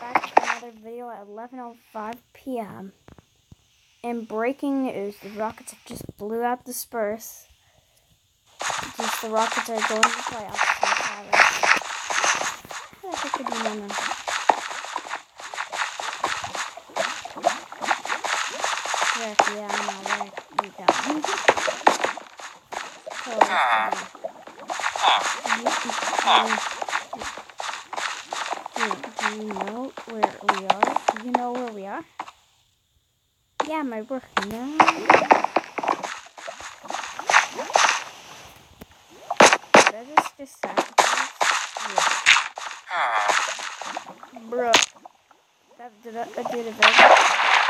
Back to another video at 11:05 p.m. And breaking news: the Rockets have just blew out the Spurs. Just the Rockets are going to the playoffs. I think it could be one of- Rick, yeah, I know, Rick, you dumb. So, um, do, you know where we are? Do you know where we are? Yeah, my work. No. Did I just just sacrifice? Yeah. Bro. That did I, I did a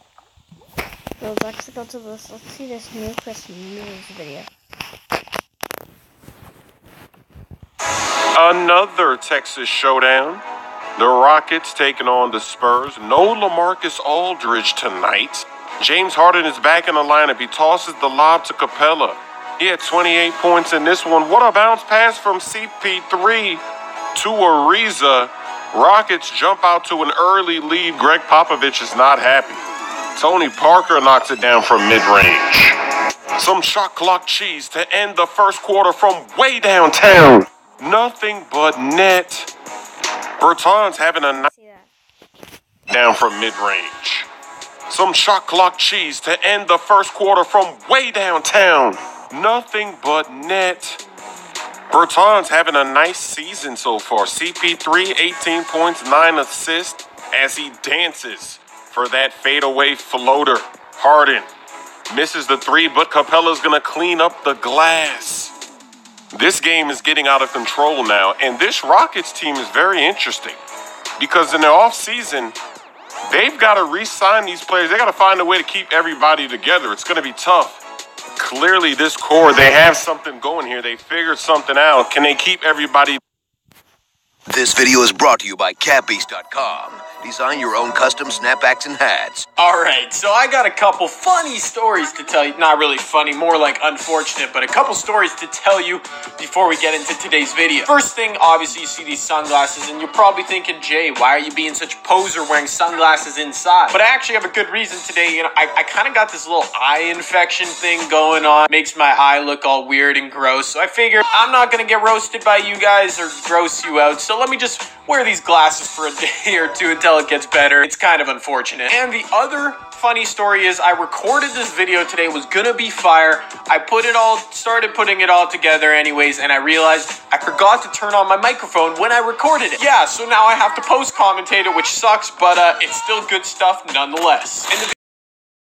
Let's go to this. Let's see this new Christmas news video. Another Texas showdown. The Rockets taking on the Spurs. No LaMarcus Aldridge tonight. James Harden is back in the lineup. He tosses the lob to Capela. He had 28 points in this one. What a bounce pass from CP3 to Ariza. Rockets jump out to an early lead. Gregg Popovich is not happy. Tony Parker knocks it down from mid range. Some shot clock cheese to end the first quarter from way downtown. Nothing but net. Bertans having a down from mid range. Some shot clock cheese to end the first quarter from way downtown. Nothing but net. Bertans having a nice season so far. CP3, 18 points, 9 assists as he dances for that fadeaway floater. Harden misses the three, but Capela's going to clean up the glass. This game is getting out of control now, and this Rockets team is very interesting because in the offseason, they've got to re sign these players. They got to find a way to keep everybody together. It's going to be tough. Clearly, this core, they have something going here. They figured something out. Can they keep everybody This video is brought to you by CatBeast.com. Design your own custom snapbacks and hats. All right, so I got a couple funny stories to tell you. Not really funny, more like unfortunate, but a couple stories to tell you before we get into today's video. First thing, obviously, you see these sunglasses, and you're probably thinking, Jay, why are you being such a poser wearing sunglasses inside? But I actually have a good reason today. You know, I, I kind of got this little eye infection thing going on. Makes my eye look all weird and gross. So I figured I'm not gonna get roasted by you guys or gross you out. So let me just wear these glasses for a day or two until it gets better. It's kind of unfortunate. And the other funny story is I recorded this video today, was gonna be fire. I put it all, started putting it all together anyways, and I realized I forgot to turn on my microphone when I recorded it. Yeah, so now I have to post commentate it, which sucks, but uh, it's still good stuff nonetheless.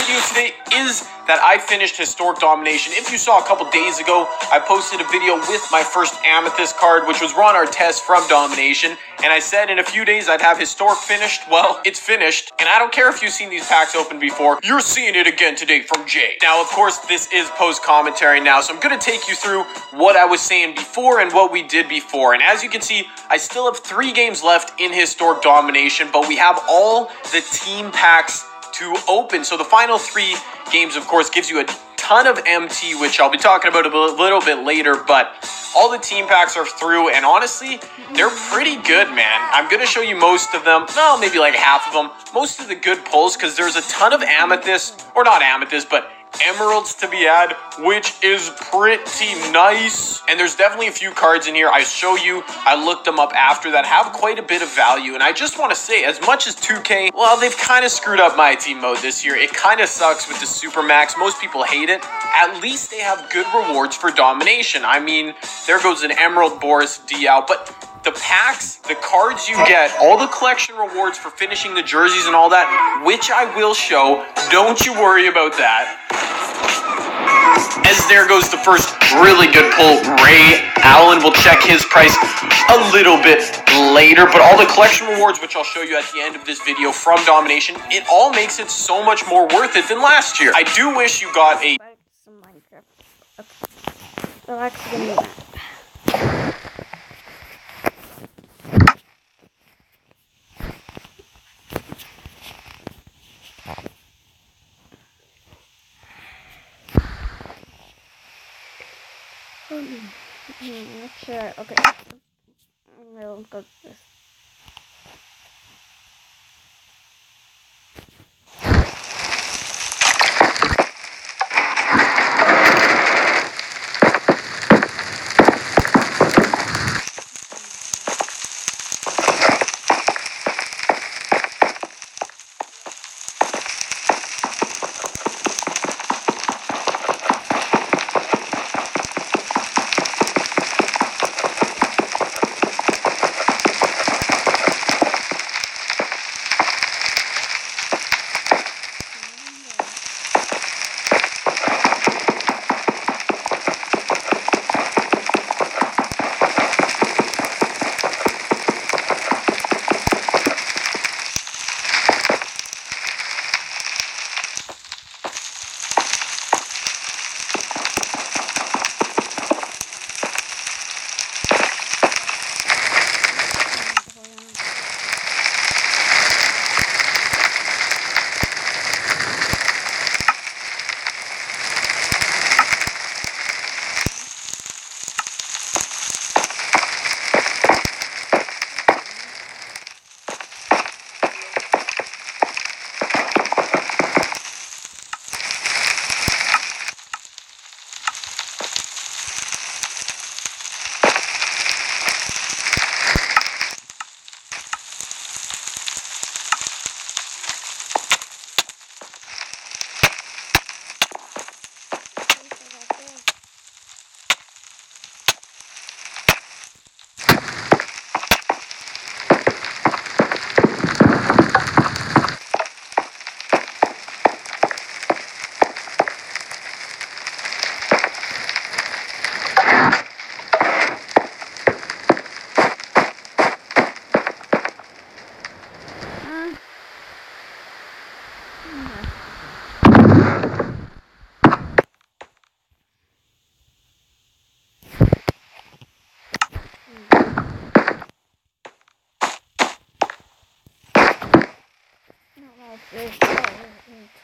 Video today is that I finished Historic Domination. If you saw a couple days ago, I posted a video with my first Amethyst card, which was Ron Artest from Domination, and I said in a few days I'd have Historic finished. Well, it's finished, and I don't care if you've seen these packs open before, you're seeing it again today from Jay. Now, of course, this is post commentary now, so I'm gonna take you through what I was saying before and what we did before. And as you can see, I still have three games left in Historic Domination, but we have all the team packs to open. So the final three games, of course, gives you a ton of MT, which I'll be talking about a little bit later. But all the team packs are through, and honestly, they're pretty good, man. I'm gonna show you most of them. Well, maybe like half of them. Most of the good pulls, because there's a ton of amethyst, or not amethyst, but emeralds to be had, which is pretty nice. And there's definitely a few cards in here. I show you, I looked them up after that, have quite a bit of value. And I just want to say, as much as 2K, well, they've kind of screwed up my team mode this year. It kind of sucks with the Super Max. Most people hate it. At least they have good rewards for domination. I mean, there goes an Emerald Boris Diaw, but the packs, the cards you get, all the collection rewards for finishing the jerseys and all that, which I will show. Don't you worry about that. As there goes the first really good pull, Ray Allen. We'll check his price a little bit later, but all the collection rewards, which I'll show you at the end of this video from Domination, it all makes it so much more worth it than last year. I do wish you got a. Okay.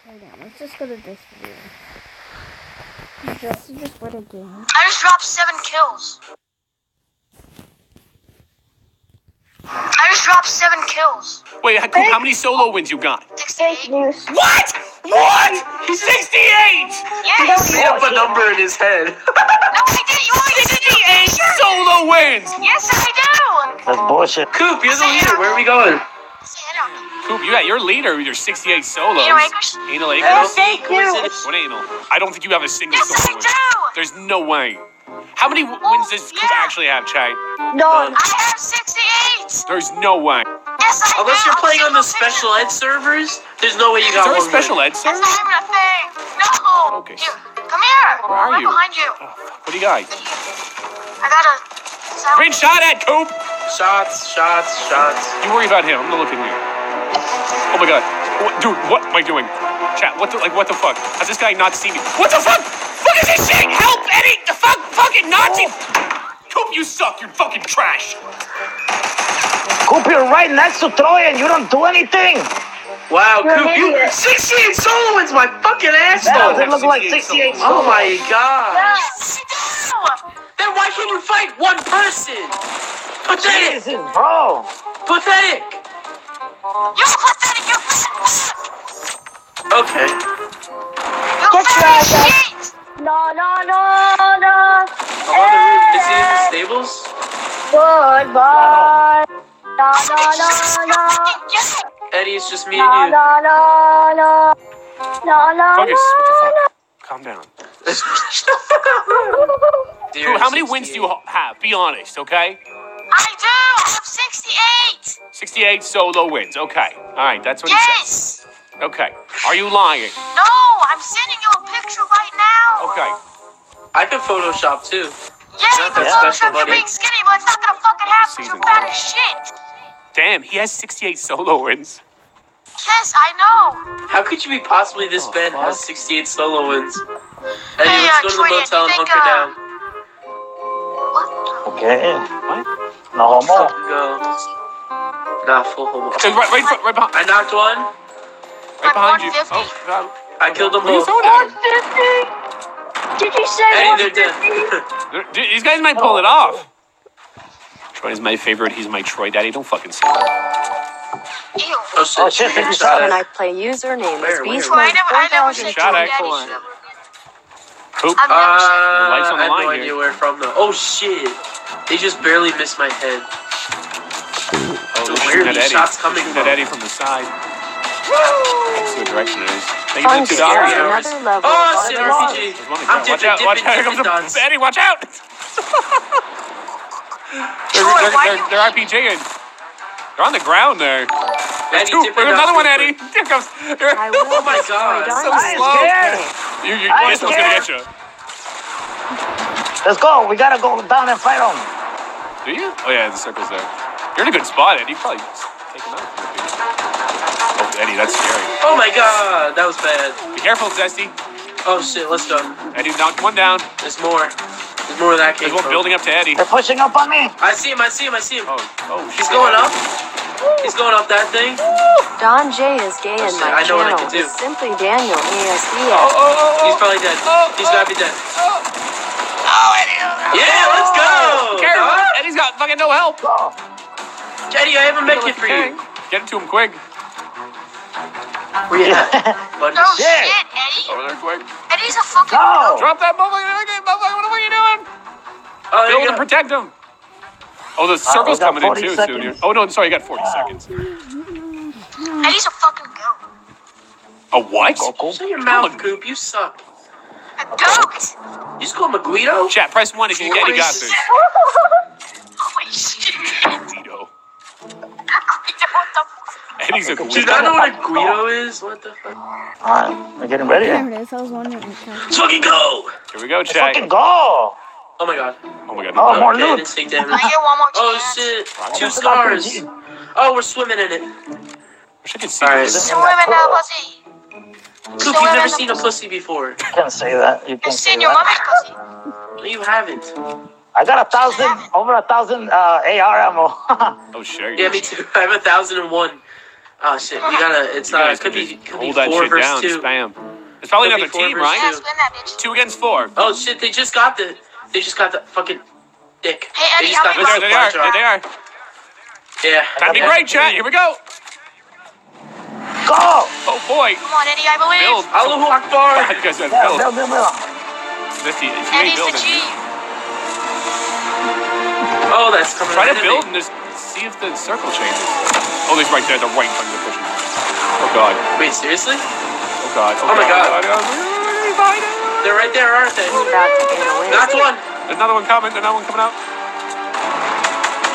Hold on. Let's just go to this video. This is just what a game. I just dropped seven kills. I just dropped seven kills. Wait, how, how many solo wins you got? Sixty-eight. What? What? 68! Yes. He have a number in his head. No, I did. You want me to 68 solo wins! Yes, I do. That's bullshit. Coop, you're the leader. Where are we going? Santa Coop, you got your leader with your 68 solos. Anal acres? Anal Oh, acres? thank you. What anal? I don't think you have a single Yes, I solo win. do. There's no way. How many w- wins does oh, Coop yeah. actually have, Chai? None. I have 68. There's no way. Yes, I Unless you're playing on the special ed servers, there's no way you Is got there a special win. ed That's server? not even a thing. No. Okay. Here, come here. Where are right you? behind you. Oh. What do you got? I got a. Sound. Green shot at Coop! Shots, shots, shots. You worry about him. I'm gonna look in here. Oh my god. What, dude, what am I doing? Chat, what the, like, what the fuck? Has this guy not seen me? What the fuck? Fuck is this shit? Help, Eddie! The fuck, fucking Nazi! Coop, you suck. You're fucking trash. Coop, you're right next to Troy and you don't do anything. Wow, You're Coop, you 68 solo wins my fucking ass That though. doesn't look like 68 68 Oh my god. Yes, I do. Then why can't you fight one person? Pathetic. Jesus, bro. Pathetic. You're pathetic. You're pathetic. Okay. You're Get fat your ass shit. No, no, no, no. I'm on the. Is he in the eh. stables? Goodbye. No, no, no, no. Yes. Eddie, it's just me No, and you. no, no, no. No, no, Focus. What the fuck? Calm down. Dear Coop, how many wins do you have? Be honest, okay? I do. I have 68. 68 solo wins. Okay. All right, that's what he says. Yes. Okay. Are you lying? No, I'm sending you a picture right now. Okay. I can Photoshop too. Yeah, you can that Photoshop special, your being skinny, but it's not gonna fucking happen. Season You're fat four. as shit. Damn, he has 68 solo wins. Yes, I know. How could you be possibly this Oh, bad and have fuck. 68 solo wins? Eddie, Hey, let's uh, go to the Troy, you motel and think, hunker uh, down. What? Okay. What? No homo. Fucking go. Nah, full homo. Hey, right, right, right, right behind, I knocked one. right behind you. Oh, God. I killed them What are you both. throwing at him? 150? Did you say Eddie, they're dead. Dude, These guys might pull it off. Troy is my favorite. He's my Troy daddy. Don't fucking say that. Ew. oh shit, Oh, shit, you're did you shot say at. I play username Where, is where? Troy, I never, I never said Shot Troy at- Daddy Four. shit. Coop. I've never said. Uh, Lights on the I have line no here. idea where from though. Oh shit! They just barely missed my head. Oh, they're where are these Eddie. shots coming shooting from? at Eddie from the side. Let's see what direction it is. Thank you Fun for the two dollars. Another level. Oh shit! There's RPG. There's I'm watch dipping, out! Watch dipping, out! Here comes dipping the. Eddie! Watch out! they're, they're, they're, they're RPGing. They're on the ground there. There's Eddie, two. There's dots another one, Eddie. quick. Here comes. Here. I will Oh my destroy God, dinosaurs. so slow. Scared. You, you, I'm this one's gonna get you. Let's go. We gotta go down and fight them. Do you? Oh yeah, the circle's there. You're in a good spot, Eddie. You probably take him out. Oh, Eddie, that's scary. Oh my god, that was bad. Be careful, Zesty. Oh shit, let's go. Eddie knocked one down. There's more. There's more of that came There's one from. building up to Eddie. They're pushing up on me. I see him. I see him. I see him. Oh, oh, He's shit. going up. He's going up that thing. Don J is gay in my I know what I channel. can do. It's simply Daniel ASD. Oh oh, oh, oh, oh, He's oh. probably dead. Oh, He's oh. gotta be dead. Oh, Eddie. Yeah, let's go. Careful. dog. Eddie's got fucking no help. Go. Eddie, I have a med kit for you. Get it to him quick. Where you at? buddy? No Shit. shit, Eddie. Over there quick. Eddie's a fucking. Go. Drop that motherfucker. Motherfucker, what are you doing? Oh, there Build you and go. protect him. Oh, the uh, oh, circle's we coming in too soon. seconds. Here. Oh no, sorry, you got 40 seconds. Eddie's a fucking goat. A what? Go, go. Shut your mouth, Coop. You suck. A goat. You just call him a Guido? Chat, press one if you Eddie got this. Holy shit. Guido. what the? Eddie's a Do you Guido. not know what a Guido is? What the fuck? Alright, we're getting ready. There it is. I was wondering. Let's fucking go! Here we go, Let's chat. fucking go. Oh my god. Oh my god. Oh, more Okay, loot. take damage. I get one more Oh chance. shit. Two This is like scars. Oh, we're swimming in it. Wish I could see Alright. this. Swim in the pussy. Coop, you've never seen a pussy before. You can't say that. You You've can't say seen your that. mommy's pussy. No, you haven't. I got a thousand, over a thousand uh, AR ammo. Oh sure. Yeah, me too. I have a thousand and one. Oh shit, you gotta. It's You not. guys It could be. just Could be hold that four shit versus down. two. Spam. It's probably Could another four team, versus Yeah, right? spin that bitch. Two against four. Oh shit, they just got the. They just got the fucking dick. Hey, Eddie, they just got the There, there they are. There they are. Yeah. Time to be great, chat. Here we go. go! Oh boy. Come on, Eddie, I believe. Build. Allahu Akbar. You guys said Yeah, build. build, build, build. This is- if Eddie's the building. G. Oh, that's coming. Try to build and just see if the circle changes. Oh, he's right there. They're right in front of the cushion. Oh god. Wait, seriously? Oh god. Oh, oh my God. Oh god. Oh, oh, They're right there, aren't they? He's about to get away. Knocked one. There's another one coming. There's another one coming out.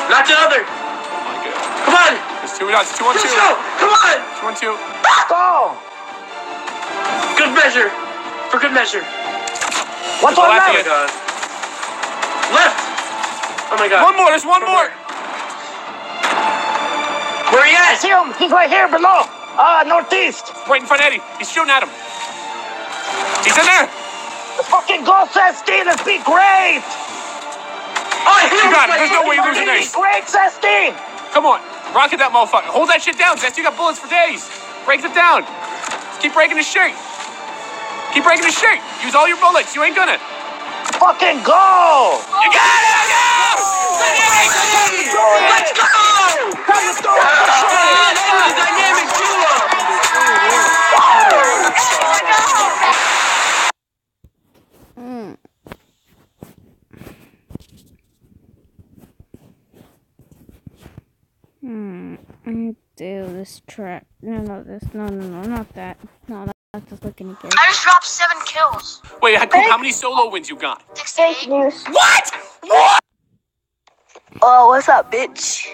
Knocked another. Oh my god. Come on. There's two. No, it's two on Let's two. go. Come on. Two on two. Go! Good measure. For good measure. What's Oh, on that's Oh my god. Left. Oh my god. One more. There's one more. Where he you I see him. He's right here below. Uh, northeast. Right in front of Eddie. He's shooting at him. He's in there. The fucking goal Steve. Let's be great. Oh, I You got it. There's no way you're losing Ace. great, Sestine. Come on. Rocket that motherfucker. Hold that shit down, Zest. You got bullets for days. Break it down. Just keep breaking his shirt. Keep breaking his shirt. Use all your bullets. You ain't gonna. Fucking go. You got it! Go! Let's go! How you doing? Was a dynamic duo. Hmm. Do this track. No, no, this. No, no, no, not that. No, that, that doesn't look any good. I just dropped seven kills. Wait, Coop, how many solo wins you got? Fake news. What? What? Oh, what's up, bitch?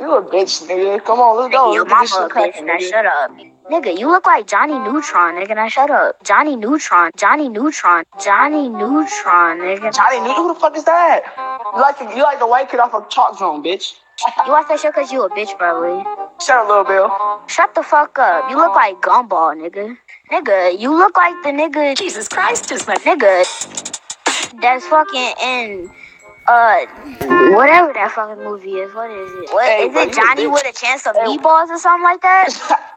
You a bitch, nigga. Come on, let's go. Your mama a this bitch. Now nigga. shut up. Nigga, you look like Johnny Neutron, nigga. Now shut up. Johnny Neutron. Johnny Neutron. Johnny Neutron, nigga. Johnny, Neutron? who the fuck is that? You like the, you like the white kid off of Chalk Zone, bitch. You watch that show cause you a bitch, probably. Shut up, little Bill. Shut the fuck up. You look like Gumball, nigga. Nigga, you look like the nigga. Jesus Christ is my nigga. That's fucking in. Uh, whatever that fucking movie is. What is it? What Hey, is it? you a Johnny with a chance of Hey. meatballs or something like that?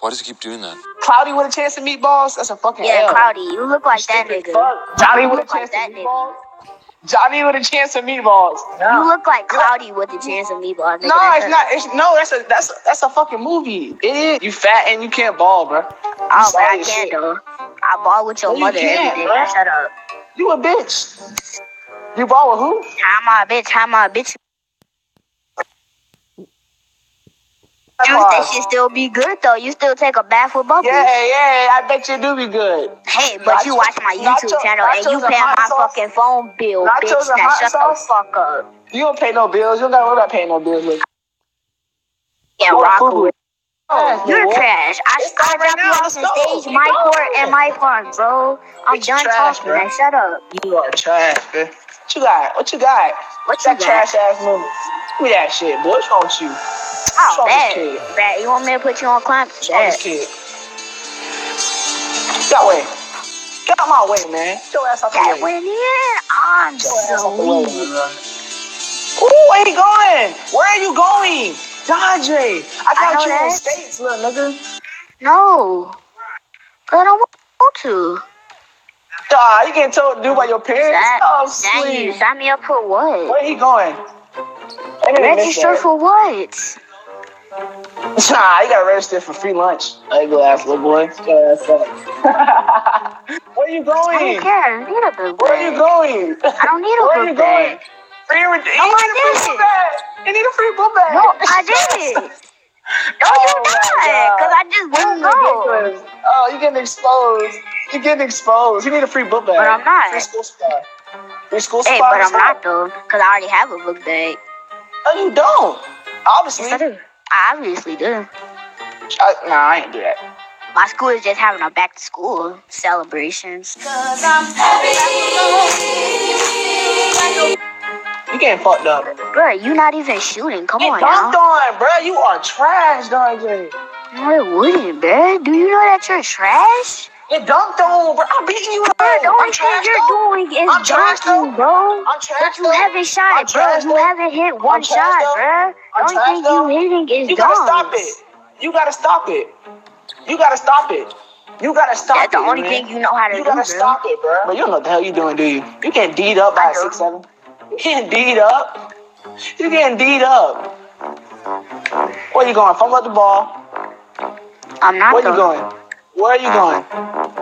Why does he keep doing that? Cloudy with a chance of meatballs? That's a fucking Yeah, L. Cloudy. You look like that nigga. fuck. Johnny with a look like chance of that nigga. Johnny with a chance of meatballs. You look like Cloudy with a chance of meatballs. Nigga. No, it's not. It's no. That's a that's a, that's a fucking movie. Idiot. You fat and you can't ball, bro. Oh, but I can't shit. though. I ball with your No, you mother can't, every day. shut up. You a bitch. You ball with who? I'm a bitch? I'm a bitch? Juice, that shit still be good though. You still take a bath with bubbles. Yeah, yeah. I bet you do be good. Hey, but you watch my YouTube channel and you pay my sauce? fucking phone bill, Nachos bitch. Now shut sauce? the fuck up. You don't pay no bills. You don't gotta worry about paying no bills. Look. Yeah, rock food? with. Yeah, You're trash. I, It's I drop you off the stage, my going. court and my farm, bro. I'm you done trash, talking. Shut up. You are trash, man. What you got? What you got? What that got? trash ass movie. Give me that shit, boy. What's wrong with you? Oh, bad. Bad. You want me to put you on clamp? What's wrong with Bad. this kid? Get out my way, man. Get your ass out the That went in. I'm Get your ass so the way, Ooh, where you going? Where are you going? DeAndre, I got you in the that. States, little nigga. No. I don't want to. Nah, you getting told to do by your parents? That, oh, you. sweet. Sign me up for what? Where he going? I didn't miss Register for what? Nah, you gotta register for free lunch. Ugly ass little boy. Get your ass up. Where you going? I don't care. I don't need a big Where you going? I don't need a Where book you going? bag. Free re- No, you I need a free book bag. You need a free book bag. No, I didn't. No, Oh you my not. Because I just This won't go. Oh, you getting exposed. You getting exposed. You need a free book bag. But I'm not. Free school supply. Free school Hey, but I'm not though. Because I already have a book bag. No, you don't. Obviously. Yes, I do. I obviously do. Uh, I, nah, I ain't do that. My school is just having a back to school celebrations. You getting fucked up. Bro, you not even shooting. Come Get on dunked now. on, bro. You are trash, Dante. No, it wouldn't, bro. Do you know that you're trash? Get dunked on, bro. I'm beating you. Bro, though. the only I'm thing trash, you're though. doing is I'm trash, dunking, though. bro. I'm trash, But you though. haven't shot I'm it, bro. trash, You though. haven't hit one I'm shot, though. bro. The I'm only trash, thing though. you hitting is You gotta stop it. You gotta stop it. You gotta stop it. You gotta stop it. That's the it. only man. thing you know how to You do, gotta bro. stop it, bro. But you don't know what the hell you doing, do you? You getting D'd up by I a do. six seven. You getting D'd up. You getting D'd up. Where you going? Fumble up the ball. I'm not Where you going? Where are you going?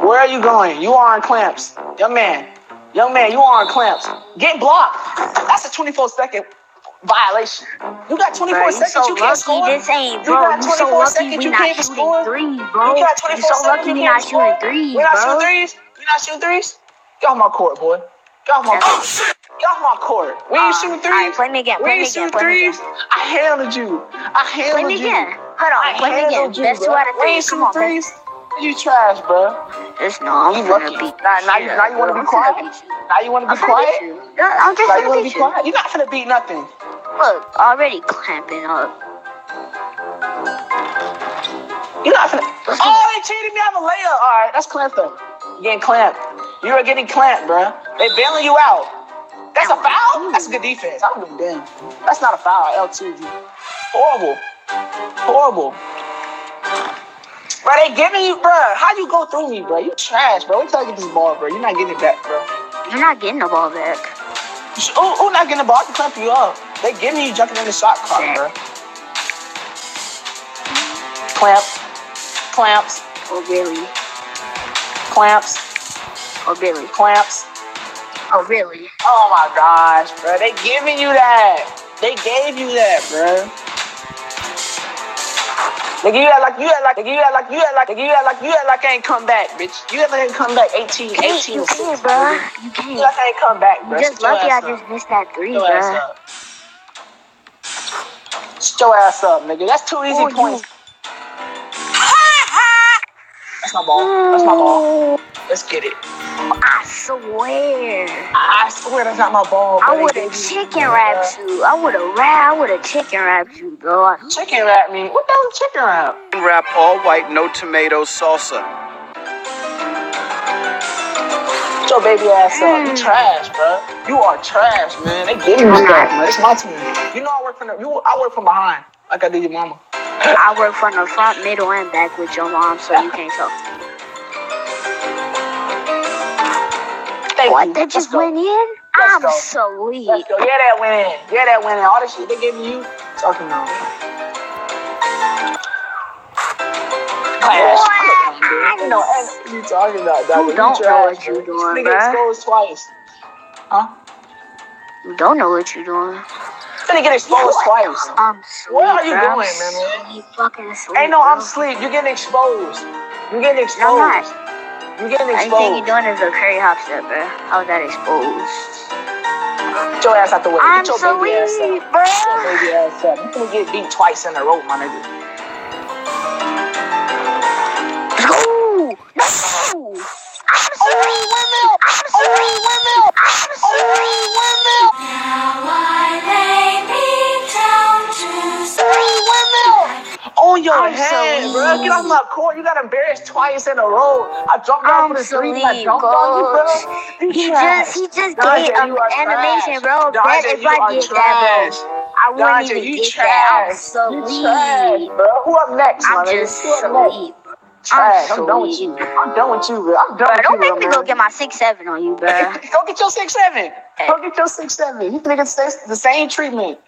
Where are you going? You are on clamps. Young man. Young man, you are on clamps. Get blocked. That's a 24 second Violation. You got 24 Bro, seconds, so you can't score. this ain't, You bro. got You so 24 lucky seconds, you can't score. threes, bro. You got You 24 so seconds, you can't not score. shooting threes, We not shooting threes? We not shooting threes? Get off my court, boy. Get off my court. Get off my court. We ain't Uh, shooting all right, threes. play me again, We play me ain't shooting threes. I handled you. I handled Play me you. again. Hold I on, play me again. you, Best bro. two out of We three. ain't Come shooting on, threes. best. You trash, bro. It's not. I'm You gonna lucky. beat. Now, now, you, now you want to be. I'm quiet? finna beat you. Now you want to I'm be quiet? beat you. No, I'm just Now you want to be you. quiet? You're not gonna beat nothing. Look, already clamping up. You're not finna. Oh, they cheated me on the layup. All right, that's clamped up. You're getting clamped. You are getting clamped, bro. They bailing you out. That's a foul? That's a good defense. I don't give a damn. That's not a foul. L2G. Horrible. Horrible. Bro, they giving you, bro. How you go through me, bro? You trash, bro. Wait till I get this ball, bro. You're not getting it back, bro. You're not getting the ball back. Oh, not getting the ball. I can clamp you up. They giving you jumping in the shot clock, bro. Clamp. Clamps. Oh really? Clamps. Oh really? Clamps. Oh really? Oh my gosh, bro. They giving you that. They gave you that, bro. Nigga, you act like you act like nigga, you act like you act like nigga, you act like you act like I ain't come back, bitch. You act like I ain't come back 18, 18 You can't, you and 6, can't, bro. You You can't. act like I ain't come back, bro. Just Sit lucky I ass just missed that three, Sit your ass bro. up. Sit your ass up, nigga. That's two easy Oh, you- points. That's my ball. That's my ball. Let's get it. I swear. I swear that's not my ball, bro. I would have chicken wrapped you. I would have rap. I would have chicken wrapped you, bro. Chicken wrap me. What the hell is chicken wrap? Wrap all white, no tomato salsa. Get your baby ass up. You mm. trash, bro. You are trash, man. They giving you stuff, man. It's my team. You know I work from the. You, I work from behind, like I did your mama. I work from the front, middle, and back with your mom, so you can't talk. Thank What? you. That just go. went in? Let's I'm go. so weak. Yeah, that went in. Yeah, that went in. All the shit they giving you, talking about. Clash. You know, what you talking about, dog? You don't know what you bro. doing, This nigga exposed twice. Huh? You don't know what you're doing. Finna get exposed twice. I'm sleep. What are you bro. Doing, man? Sleep, fucking asleep. Ain't no, I'm bro. asleep. You're getting exposed. You're getting exposed. You're getting The only you're doing is a curry hop step, bro. How's that exposed? Get your ass out the way. I'm Get your so baby ass weak, up. bro. Get your baby ass up. You finna get beat twice in a row, my nigga. Bro. Get off my court. You got embarrassed twice in a row. I jumped I'm the so three I jumped on you, bro. He just, he just gave um, you animation, bro. Bet if I trash. that, bro, I wouldn't Dante, even you get trash. that. I'm so you trash, bro. Who up next, I'm just Who up so next? weak. Trash. I'm, done with you. I'm done with you, bro. I'm done Bro, with don't you, make me man. go get my six seven on you, bro. Go get your six seven. Go get your six seven. You niggas say the same treatment.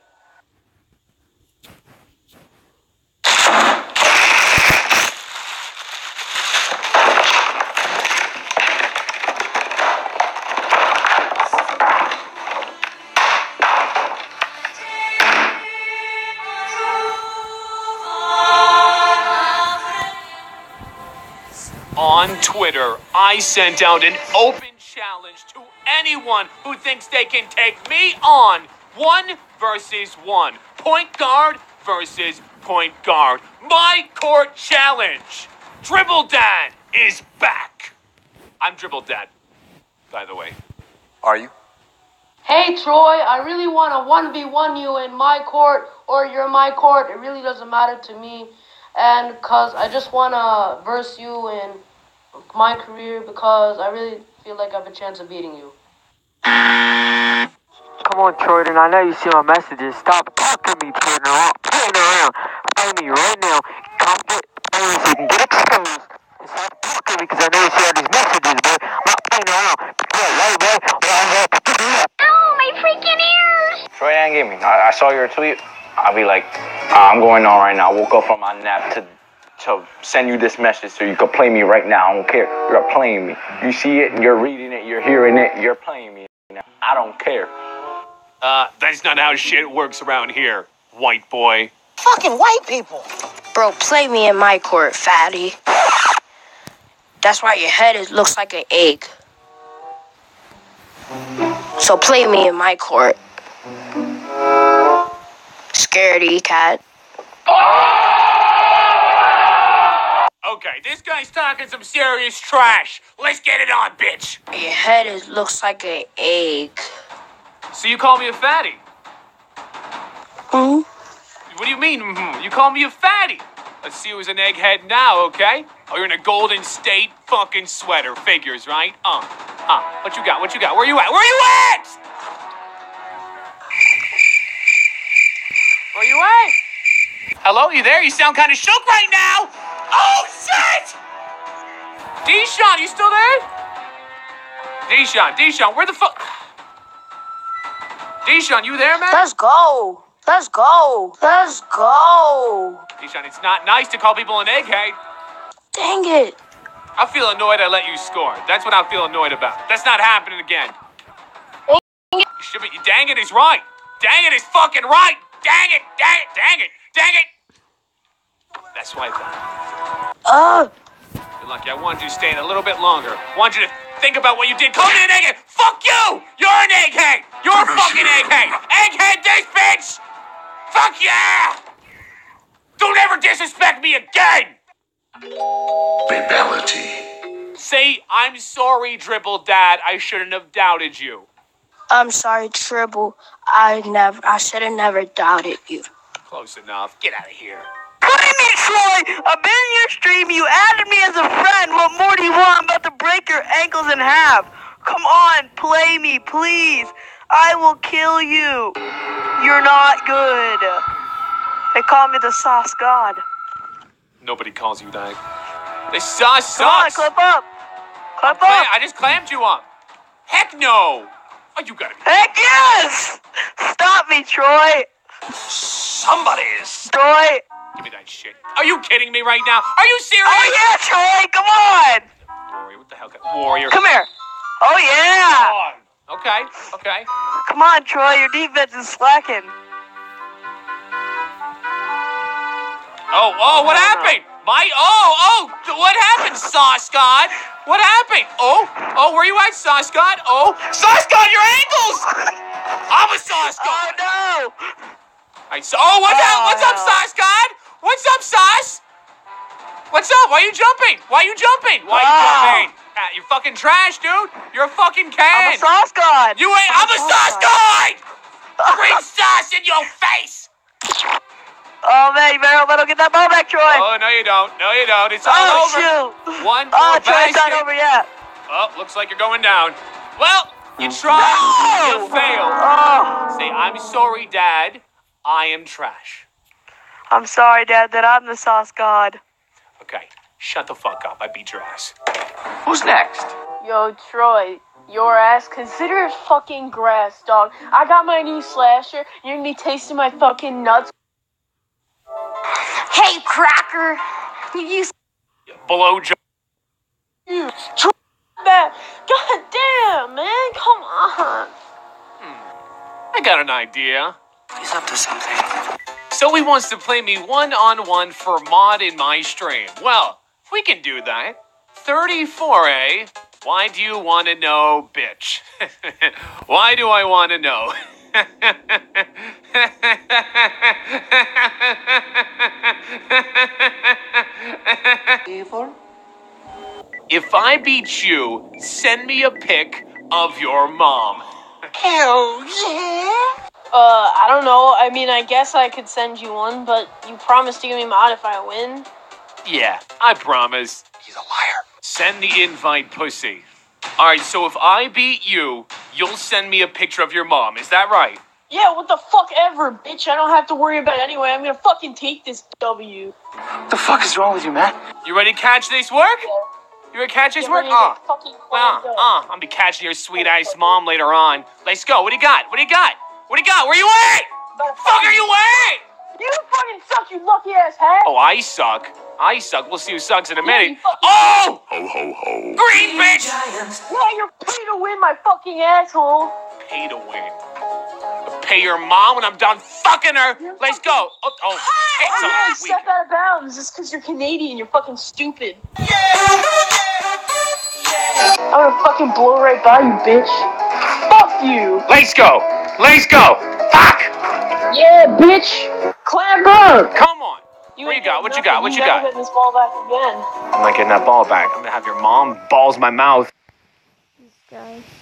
On Twitter, I sent out an open challenge to anyone who thinks they can take me on one versus one. Point guard versus point guard. My court challenge. Dribble Dad is back. I'm Dribble Dad, by the way. Are you? Hey Troy, I really want to 1v1 you in my court or you're my court. It really doesn't matter to me. And cuz I just want to verse you in my career because I really feel like I have a chance of beating you. Come on, Jordan. I know you see my messages. Stop talking to me, Jordan. I'm playing around. Play me right now. Come get playing so you can get exposed. And stop talking to me because I know you see all these messages, boy. I'm not playing around. Yeah, right, boy. Oh, my freaking ears! Troy didn't get me. I, I saw your tweet. I'll be like, uh, I'm going on right now. I woke up from my nap to to send you this message so you can play me right now. I don't care. You're playing me. You see it, you're reading it, you're hearing it, you're playing me. Now. I don't care. Uh, that's not how shit works around here, white boy. Fucking white people. Bro, play me in my court, fatty. That's why your head is, looks like an egg. So play me in my court. Scaredy cat. Okay, this guy's talking some serious trash. Let's get it on, bitch. Your head is, looks like an egg. So you call me a fatty? Hmm? What do you mean? mhm? You call me a fatty? Let's see who's an egghead now, okay? Oh, you're in a Golden State fucking sweater. Figures, right? Uh, uh. What you got? What you got? Where you at? Where you at? Where you at? Hello, you there? You sound kind of shook right now. Oh shit! Deshaun, you still there? Deshaun, Deshaun, where the fuck? Deshaun, you there, man? Let's go. Let's go. Let's go. Deshaun, it's not nice to call people an egghead. Dang it. I feel annoyed I let you score. That's what I feel annoyed about. That's not happening again. You should be, dang it is right. Dang it is fucking right. Dang it, dang it, dang it, dang it. That's why I thought. Uh, You're lucky. I wanted you to stay a little bit longer. I wanted you to think about what you did. Call me an egghead. Fuck you. You're an egghead. You're a fucking egghead. Egghead this bitch. Fuck yeah. Don't ever disrespect me again. Babality. Say, I'm sorry, Dribble Dad. I shouldn't have doubted you. I'm sorry, Dribble. I never, I should have never doubted you. Close enough. Get out of here. Troy! I've been in your stream, you added me as a friend. What more do you want? I'm about to break your ankles in half. Come on, play me, please. I will kill you. You're not good. They call me the sauce god. Nobody calls you that. This sauce Come on, clip up. Clip Clam- up. I just clammed you up. Heck no. Oh, you gotta be. Heck yes! Stop me, Troy. Somebody's. Troy. Give me that shit. Are you kidding me right now? Are you serious? Oh yeah, Troy. Come on. Warrior, what the hell? Warrior. Come here. Oh yeah. Come on. Okay, okay. Come on, Troy. Your defense is slacking. Oh, oh, what happened? My, oh, oh, what happened, Sauce God? What happened? Oh, oh, where you at, Sauce God? Oh, Sauce God, your ankles! I'm a Sauce God. Oh no. I so, oh, what's up? What's up, Oh. Sauce God? What's up, Sauce? What's up? Why are you jumping? Why are you jumping? Why are you Oh. jumping? Ah, you're fucking trash, dude. You're a fucking can. I'm a sauce god. You ain't. I'm a sauce god. Bring sauce in your face. Oh man, you better him get that ball back, Troy. Oh no, you don't. No, you don't. It's all Oh, over. shoot. One Oh, Troy, it's not over yet. Oh, looks like you're going down. Well, you tried. No! You failed. Oh, Say, I'm sorry, Dad. I am trash. I'm sorry, Dad, that I'm the sauce god. Okay, shut the fuck up. I beat your ass. Who's next? Yo, Troy, your ass, consider it fucking grass, dog. I got my new slasher. You're gonna be tasting my fucking nuts. Hey, Cracker. You used Blow job. You, mm, Troy. God damn, man, come on. Hmm. I got an idea. He's up to something. So he wants to play me one on one for mod in my stream. Well, we can do that. 34A, Why do you want to know, bitch? Why do I want to know? if I beat you, send me a pic of your mom. Hell yeah. Uh, I don't know. I mean, I guess I could send you one, but you promised to give me mod if I win. Yeah, I promise. He's a liar. Send the invite, pussy. Alright, so if I beat you, you'll send me a picture of your mom. Is that right? Yeah, what the fuck ever, bitch. I don't have to worry about it anyway. I'm gonna fucking take this W. What the fuck is wrong with you, man? You ready to catch this work? You ready to catch this Get work? ready to Uh, get uh, uh. I'm gonna be catching your sweet ass mom later on. Let's go. What do you got? What do you got? What do you got? Where you at? The fuck are you at? You fucking suck, you lucky ass hat. Oh, I suck. I suck. We'll see who sucks in a Yeah, minute. you Oh! Ho ho ho. Green bitch! Yeah, you're pay to win, my fucking asshole. Pay to win. pay your mom when I'm done fucking her. Let's go. Oh, oh tits on yeah, the step out of bounds just because you're Canadian. You're fucking stupid. Yeah. I'm gonna fucking blow right by you, bitch. Fuck you. Let's go. Let's go. Fuck. Yeah, bitch. Clamber. Come on. You What you ain't got? getting What you got? nothing. What you never got? getting this ball back again. I'm not getting that ball back. I'm gonna have your mom balls my mouth. Guys.